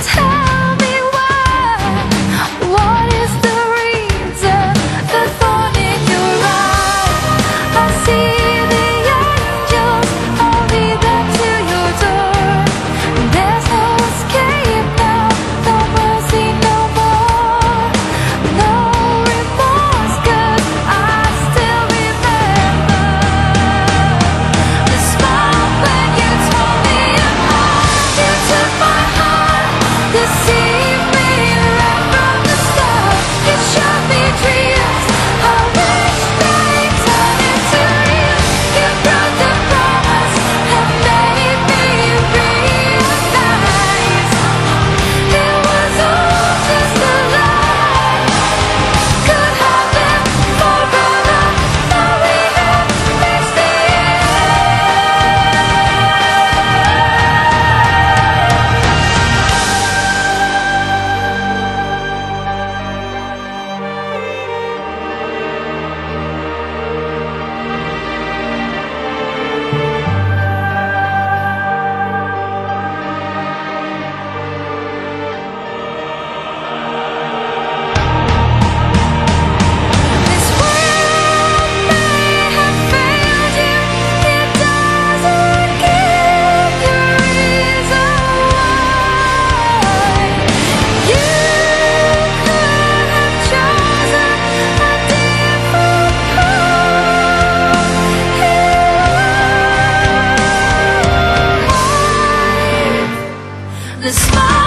才 The smile.